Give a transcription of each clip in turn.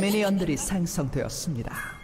미니언들이 생성되었습니다.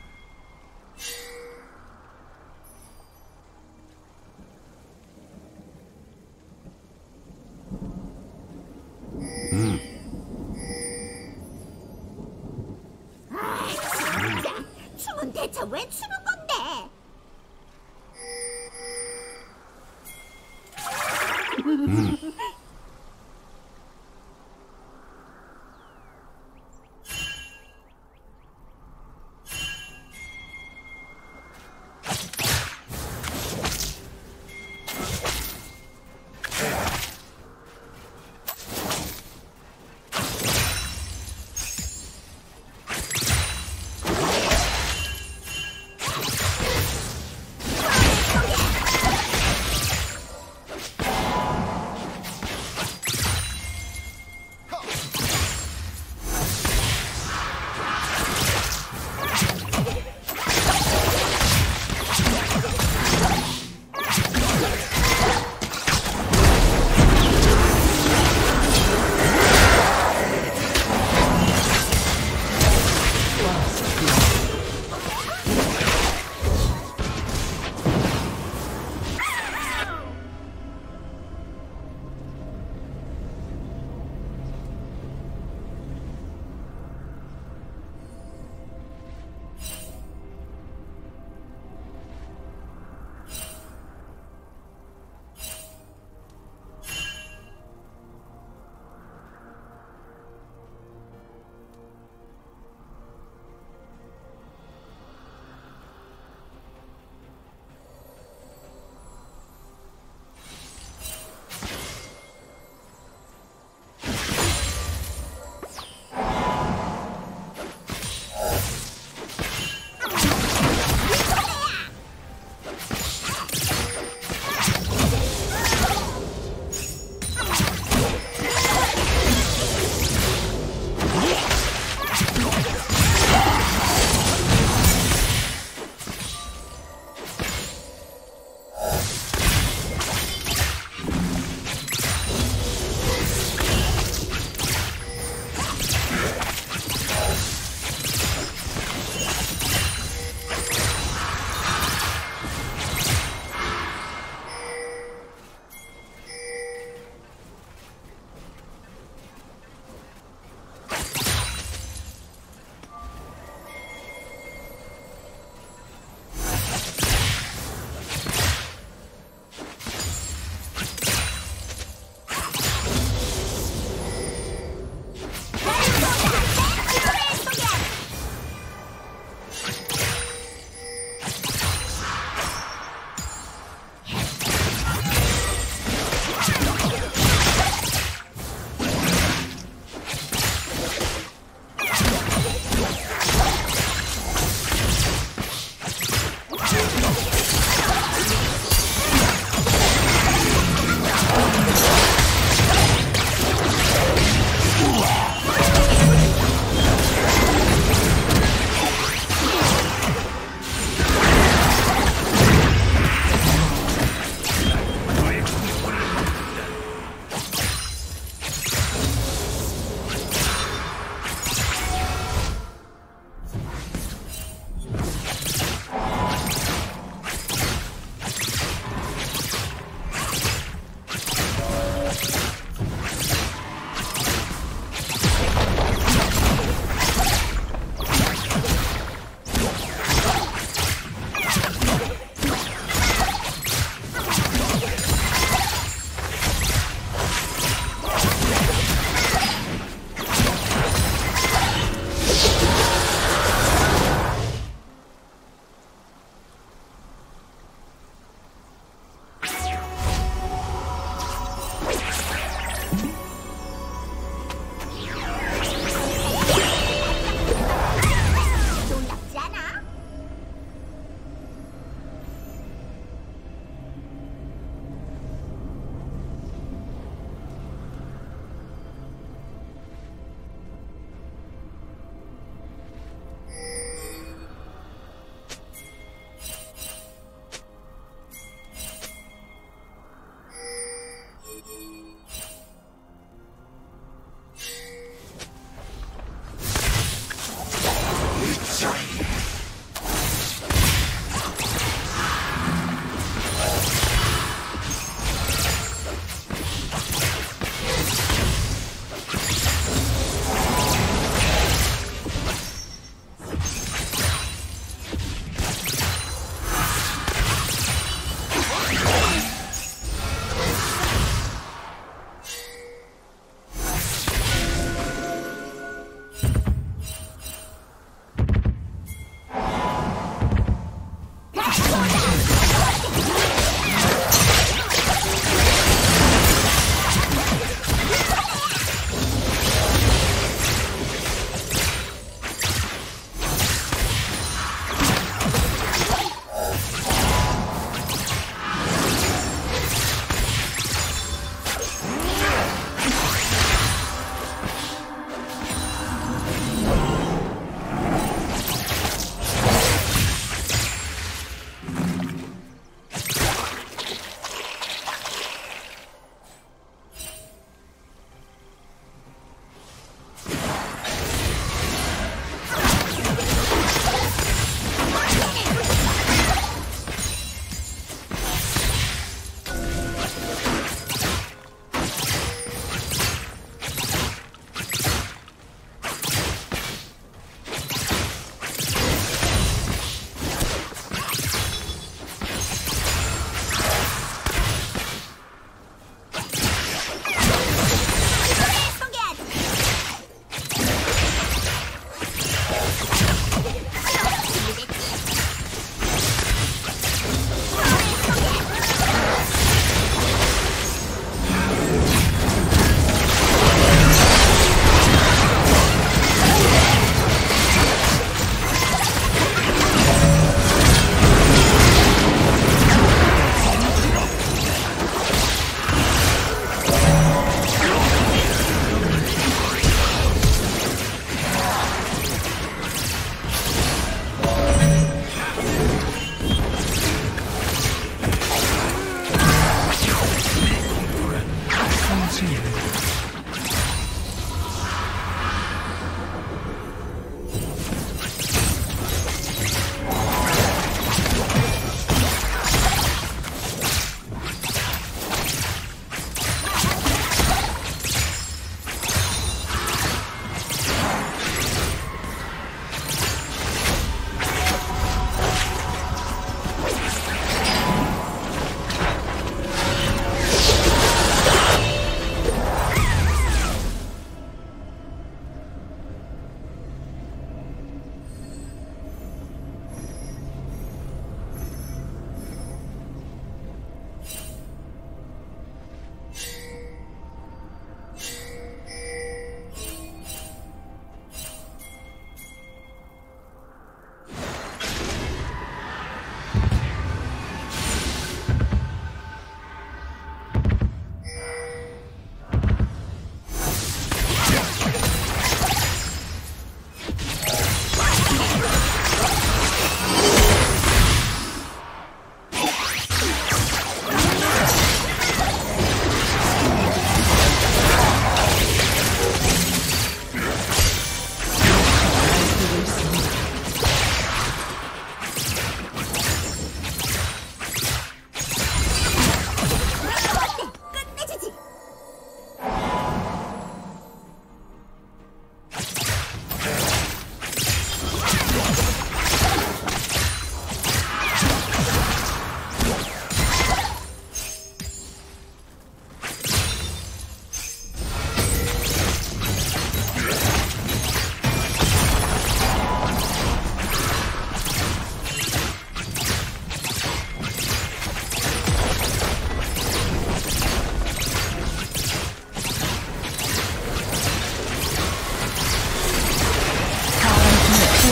Sorry.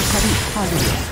포탑이 파괴되었습니다.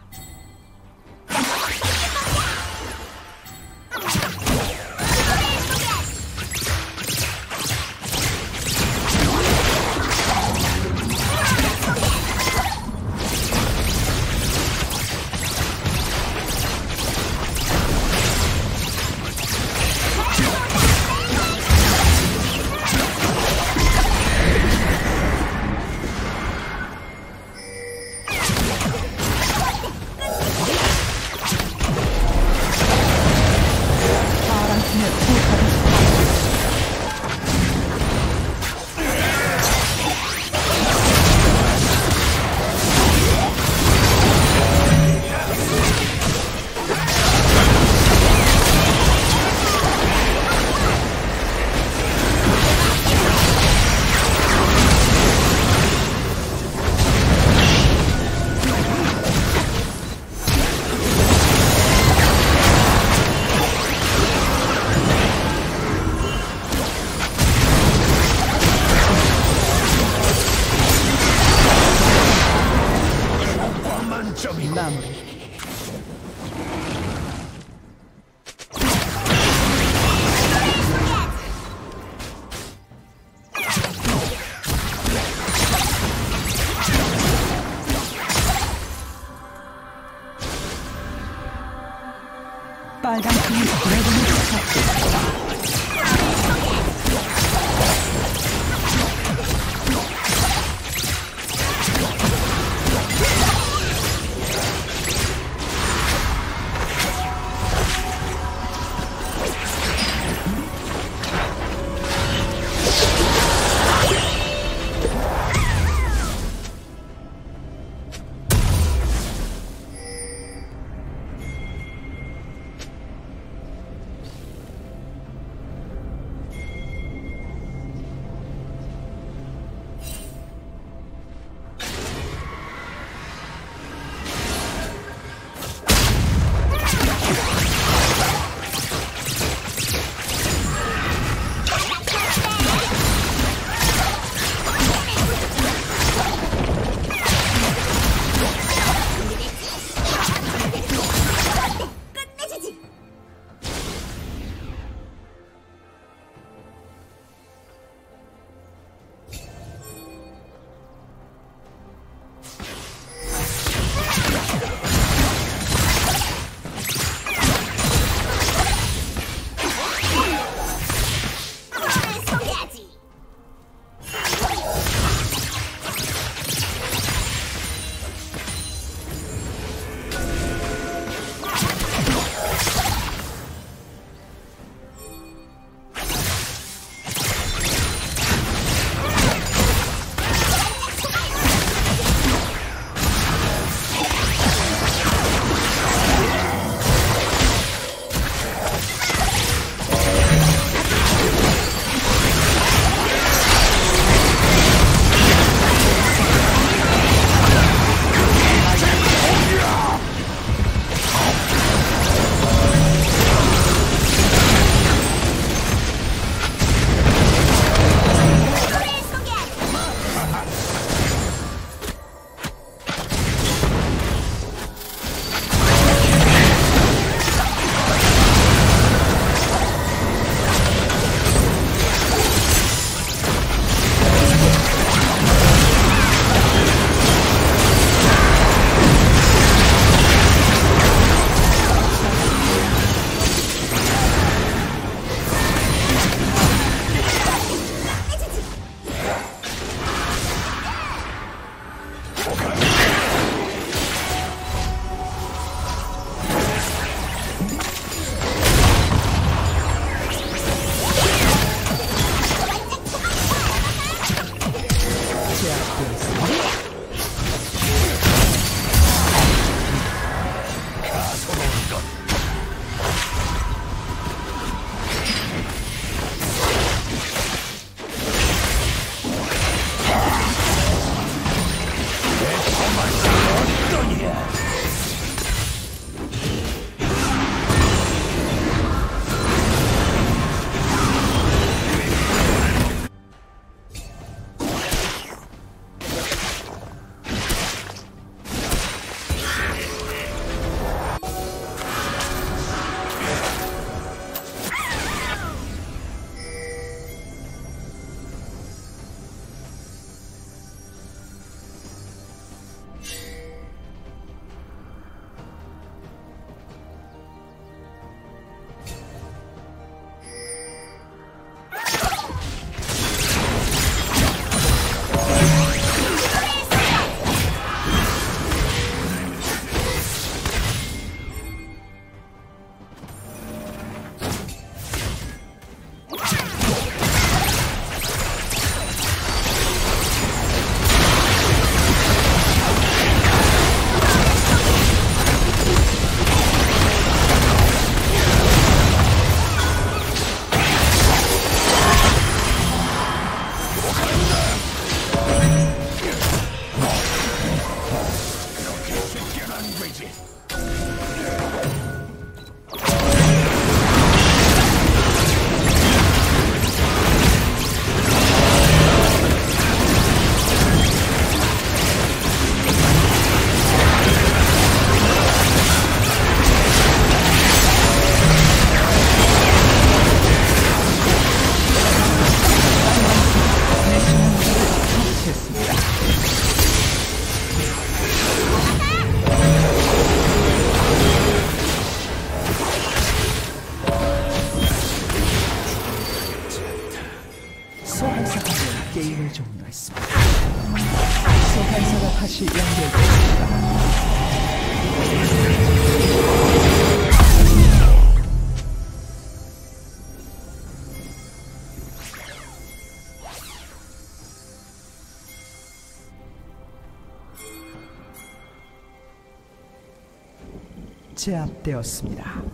제압되었습니다.